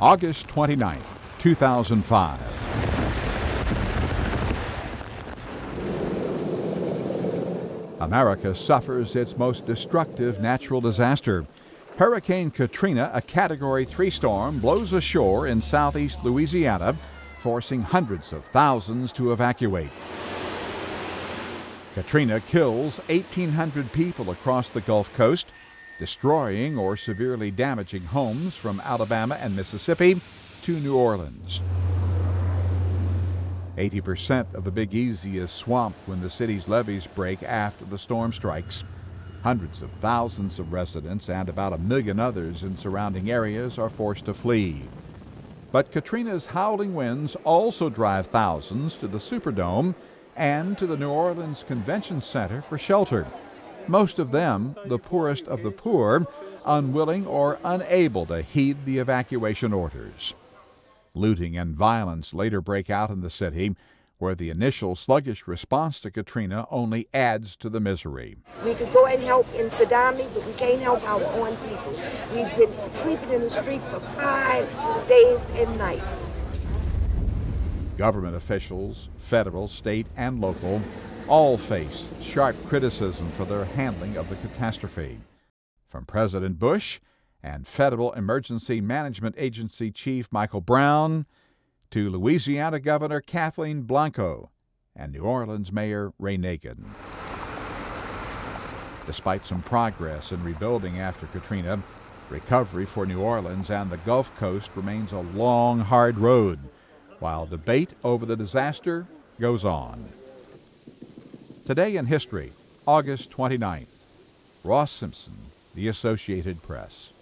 August 29, 2005. America suffers its most destructive natural disaster. Hurricane Katrina, a Category 3 storm, blows ashore in southeast Louisiana, forcing hundreds of thousands to evacuate. Katrina kills 1,800 people across the Gulf Coast, destroying or severely damaging homes from Alabama and Mississippi to New Orleans. 80% of the Big Easy is swamped when the city's levees break after the storm strikes. Hundreds of thousands of residents and about a million others in surrounding areas are forced to flee. But Katrina's howling winds also drive thousands to the Superdome and to the New Orleans Convention Center for shelter. Most of them, the poorest of the poor, unwilling or unable to heed the evacuation orders. Looting and violence later break out in the city, where the initial sluggish response to Katrina only adds to the misery. We could go and help in Sadami, but we can't help our own people. We've been sleeping in the street for five days and nights. Government officials, federal, state, and local, all face sharp criticism for their handling of the catastrophe. From President Bush and Federal Emergency Management Agency Chief Michael Brown to Louisiana Governor Kathleen Blanco and New Orleans Mayor Ray Nagin. Despite some progress in rebuilding after Katrina, recovery for New Orleans and the Gulf Coast remains a long, hard road while debate over the disaster goes on. Today in History, August 29th. Ross Simpson, The Associated Press.